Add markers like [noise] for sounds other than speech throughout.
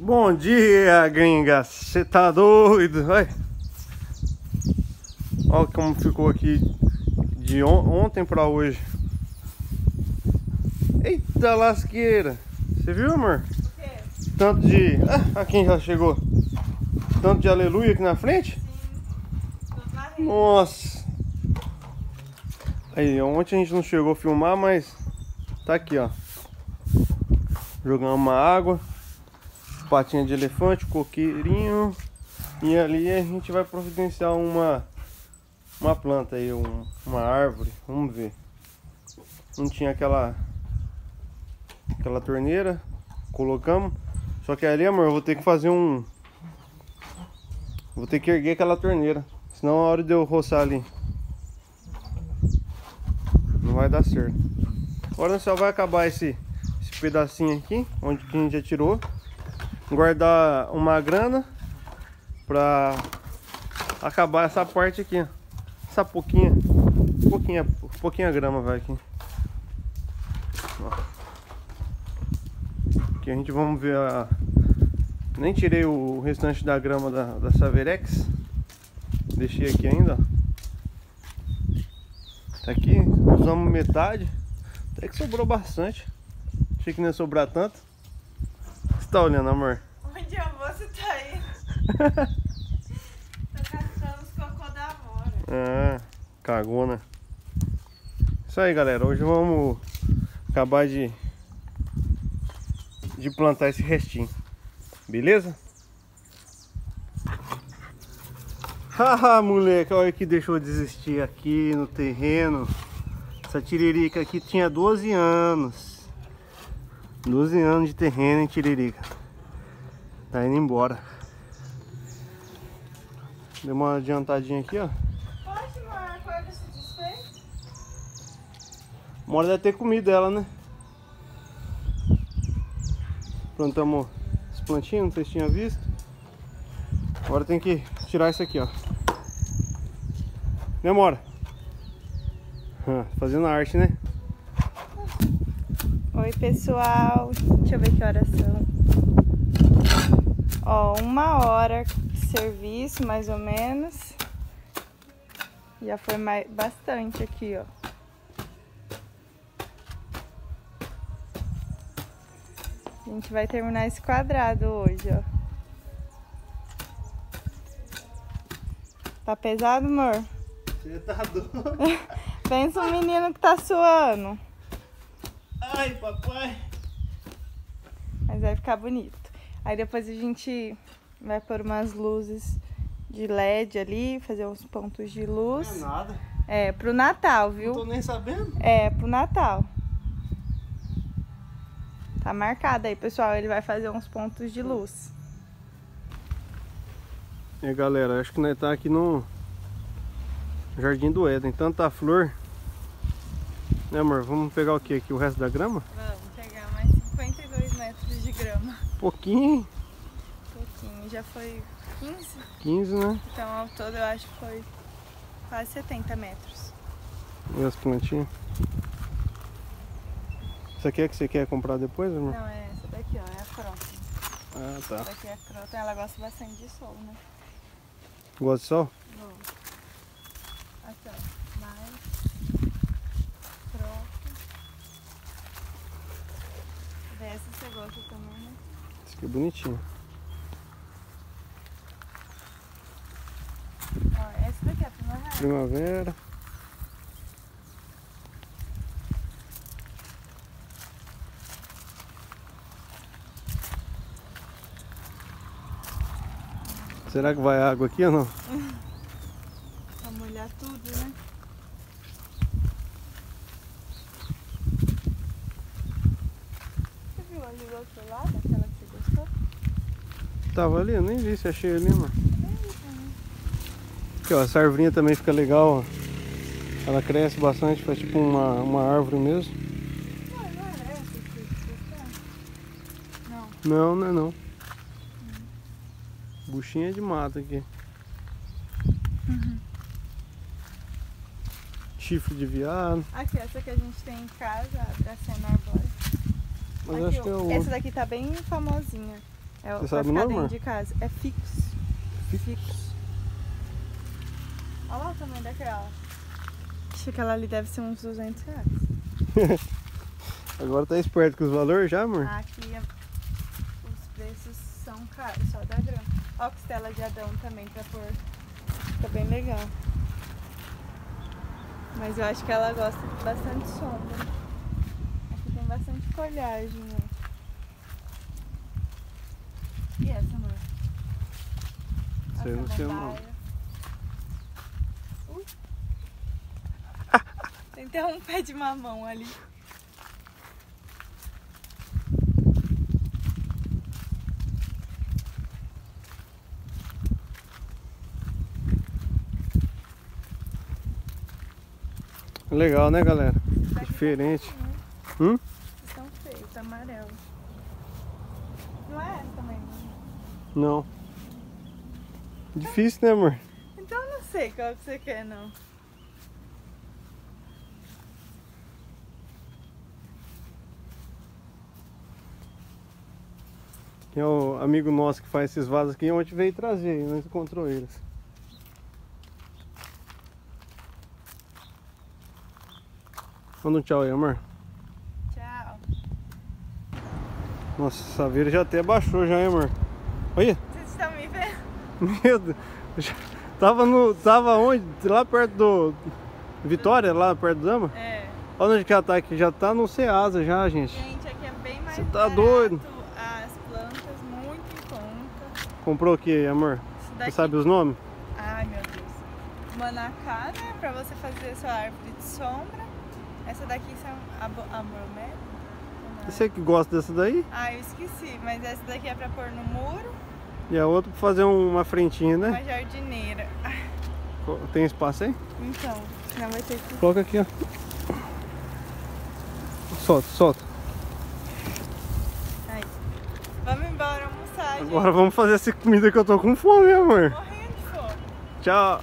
Bom dia, gringa. Você tá doido? Olha. Olha como ficou aqui de on ontem pra hoje. Eita lasqueira. Você viu, amor? O quê? Tanto de... Ah, quem já chegou? Tanto de aleluia aqui na frente? Varrendo. Nossa. Aí, ontem a gente não chegou a filmar, mas tá aqui, ó. Jogando uma água. Patinha de elefante, coqueirinho. E ali a gente vai providenciar uma uma planta aí, um- uma árvore. Vamos ver. Não tinha aquela aquela torneira. Colocamos. Só que ali, amor, eu vou ter que fazer um Vou ter que erguer aquela torneira. Senão a hora de eu roçar ali. Não vai dar certo. Agora só vai acabar esse, esse pedacinho aqui, onde que a gente já tirou. Guardar uma grana pra acabar essa parte aqui. Essa pouquinha. Pouquinha, pouquinha grama vai aqui. Ó. Aqui a gente vamos ver a. Nem tirei o restante da grama da, da Saverex. Deixei aqui ainda. Tá aqui, usamos metade. Até que sobrou bastante. Achei que não ia sobrar tanto. Você tá olhando, amor? Onde eu vou, você tá aí? [laughs] Tô caçando os cocô da Amora. Ah, cagona. Isso aí, galera. Hoje vamos acabar de de plantar esse restinho. Beleza? [laughs] Haha, moleque, olha que deixou de existir aqui no terreno. Essa tiririca aqui tinha 12 anos. 12 anos de terreno em tiririca. Tá indo embora. Deu uma adiantadinha aqui, ó. Desfez? Uma hora deve ter comido ela, né? Plantamos as plantinhas, não sei se tinha visto. Agora tem que tirar isso aqui, ó. Demora. Ah, Fazendo arte, né? Oi, pessoal. Deixa eu ver que horas são. Ó, uma hora de serviço, mais ou menos. Já foi mais, bastante aqui, ó. A gente vai terminar esse quadrado hoje, ó. Tá pesado, amor? Você tá doido. [laughs] Pensa um menino que tá suando. Ai, papai. Mas vai ficar bonito. Aí depois a gente vai pôr umas luzes de LED ali, fazer uns pontos de Não é luz. nada. É, pro Natal, Não tô viu? nem sabendo. É, pro Natal. Tá marcado aí, pessoal. Ele vai fazer uns pontos de luz. E aí, galera, acho que nós tá aqui no Jardim do Éden. Tanta flor. Né, amor? Vamos pegar o que aqui? O resto da grama? Vamos pegar mais 52 metros de grama. Pouquinho. Pouquinho. Já foi 15? 15, né? Então ao todo eu acho que foi quase 70 metros. E as plantinhas. Isso aqui é que você quer comprar depois, amor? Não, é essa daqui, ó. É a crota. Ah, tá. Essa daqui é a crota. Ela gosta bastante de sol, né? Gosta de sol? Vou. Aqui, ó. Mais. Dessa você gosta também, né? Isso aqui é bonitinho. Ó, essa daqui é a primavera. Primavera. Será que vai água aqui ou não? [laughs] Pra molhar tudo, né? Ali do outro lado, aquela que você gostou? Tava ali, eu nem vi se achei ali, mano. Aqui, ó, essa arvorinha também fica legal, ó. Ela cresce bastante, faz tipo uma, uma árvore mesmo. Não, não era essa que você? Não. Não, não é não. Buchinha de mato aqui. Chifre de viado. Aqui, essa que a gente tem em casa, a Dracena arbórea. Mas Aqui, acho que é o Essa daqui tá bem famosinha. É, Você sabe o nome, de casa. É fixo. Fixo. Olha lá o tamanho daquela. Acho que aquela ali deve ser uns 200 reais. [laughs] Agora tá esperto com os valores já, amor? Aqui é- os preços são caros, só da grama. Ó a costela de Adão também pra pôr. Fica bem legal. Mas eu acho que ela gosta de bastante sombra. Folhagem, ó. E essa, amor? Sei, A não sei. Ui. Tem até um pé de mamão ali. Legal, né, galera? Diferente. né? Hum? Esses Estão feios, tá amarelo. Não é essa também, né? Não. Difícil, né, amor? Então eu não sei qual que você quer, não. Tem o amigo nosso que faz esses vasos aqui, ontem veio trazer, nós encontrou eles. Manda um tchau aí, amor. Tchau. Nossa, essa saveira já até baixou já, hein, amor? Olha, Vocês estão me vendo? meu Deus. Já Tava no. Tava onde? Lá perto do. Vitória, lá perto do Dama? É. Olha onde que ela tá aqui. Já tá no Ceasa já, gente. Gente, aqui é bem mais Você tá barato, doido? As plantas muito em conta. Comprou o que, amor? Isso Você daqui... sabe os nomes? Ai, meu Deus. Manacá, né? Pra você fazer sua árvore de sombra. Essa daqui são abromé. Você que gosta dessa daí? Ah, eu esqueci. Mas essa daqui é pra pôr no muro. E a outra pra fazer um- uma frentinha, né? Uma jardineira. Tem espaço aí? Então, senão vai ter que... Coloca aqui, ó. Solta, solta. Aí. Vamos embora almoçar, gente. Agora vamos fazer essa comida que eu tô com fome, amor. Morrendo de fome. Tchau.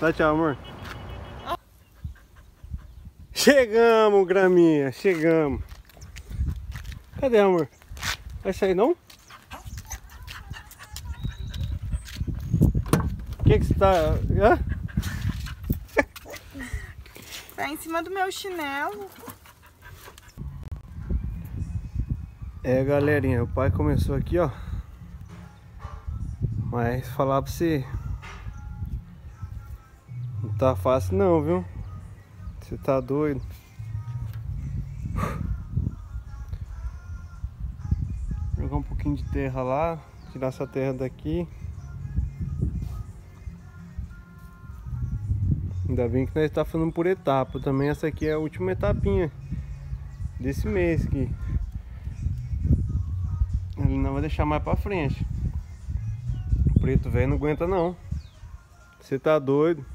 Dá tchau, amor. Chegamos, graminha. Chegamos. Cadê, amor? Vai sair não? Que que você tá... Hã? [laughs] Tá em cima do meu chinelo. É, galerinha, o pai começou aqui, ó. Mas falar pra você. Não tá fácil não, viu? Você tá doido. Jogar um pouquinho de terra lá, tirar essa terra daqui. Ainda bem que nós tá fazendo por etapa. Também essa aqui é a última etapinha desse mês aqui. Ele não vai deixar mais pra frente. O preto velho não aguenta não. Você tá doido.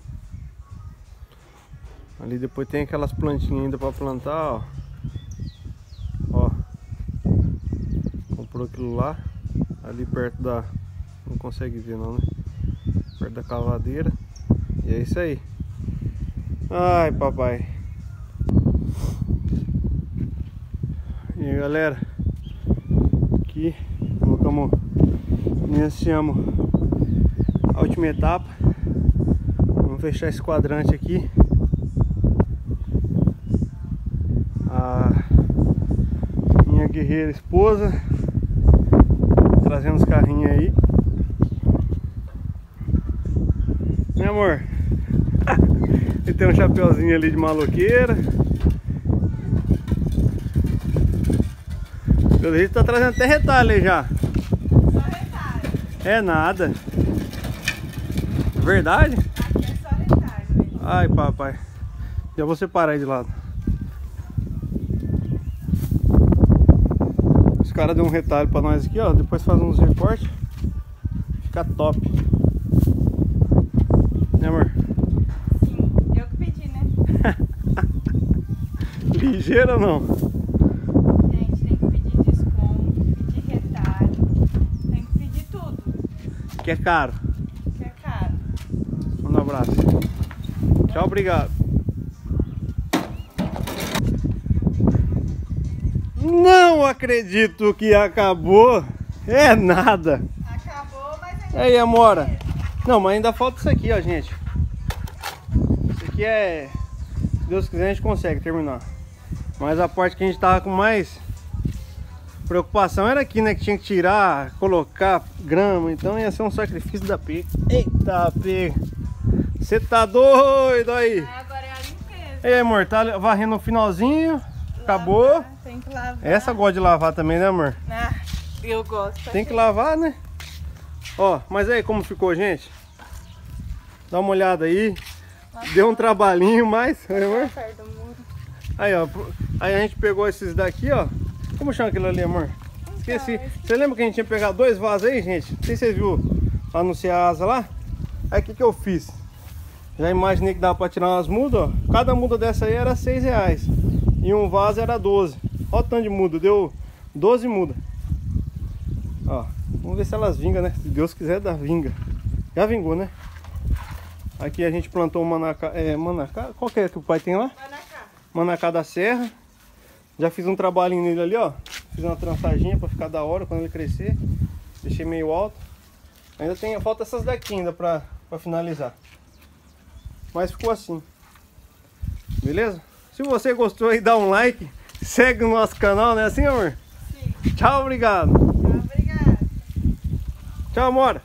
Ali depois tem aquelas plantinhas ainda pra plantar, ó. Ó. Comprou aquilo lá. Ali perto da. Não consegue ver não, né? Perto da cavadeira. E é isso aí. Ai, papai. E aí, galera. Aqui colocamos, iniciamos a última etapa. Vamos fechar esse quadrante aqui. A minha guerreira esposa trazendo os carrinhos aí. Né amor? Tem um chapeuzinho ali de maloqueira. Pelo jeito tá trazendo até retalho aí já. Só retalho. É nada. Verdade? Aqui é só retalho, gente. Ai, papai. Já vou separar aí de lado. Os caras deu um retalho pra nós aqui, ó. Depois faz uns recortes. Fica top. Né, amor? Sim, eu que pedi, né? Ligeiro ou não? Gente, tem que pedir desconto, pedir retalho. Tem que pedir tudo, Que é caro. que é caro. Manda um abraço. Tchau, obrigado. Não acredito que acabou É nada. Acabou, mas ainda Aí, Amora. Não, mas ainda falta isso aqui, ó, gente. Isso aqui é... Se Deus quiser, a gente consegue terminar. Mas a parte que a gente tava com mais preocupação era aqui, né? Que tinha que tirar, colocar grama. Então ia ser um sacrifício da pega. Eita, pega. Você tá doido aí. agora é a limpeza. E aí, amor, tá varrendo no finalzinho. Acabou. Lavar, Tem que lavar. Essa gosta de lavar também, né, amor? Ah, eu gosto. Tem que lavar, né? Ó, mas aí como ficou, gente? Dá uma olhada aí. Deu um trabalhinho, mas... amor. Aí, ó. Aí a gente pegou esses daqui, ó. Como chama aquilo ali, amor? Esqueci. esse- Você lembra que a gente tinha pegado dois vasos aí, gente? Não sei se vocês viram anunciar a asa lá. Aí o que, que eu fiz? Já imaginei que dava pra tirar umas mudas, ó. Cada muda dessa aí era 6 reais. E um vaso era 12. Olha o tanto de muda. Deu 12 mudas. Ó. Vamos ver se elas vingam, né? Se Deus quiser, dá vinga. Já vingou, né? Aqui a gente plantou manacá. É, manacá? Qual que é que o pai tem lá? Vai na cá. Manacá da Serra. Já fiz um trabalhinho nele ali, ó. Fiz uma trançadinha pra ficar da hora quando ele crescer. Deixei meio alto. Ainda tem, falta essas daqui ainda pra, pra finalizar. Mas ficou assim. Beleza? Se você gostou aí, dá um like. Segue o nosso canal, né assim, amor? Sim. Tchau, obrigado. Obrigada. Tchau, amor.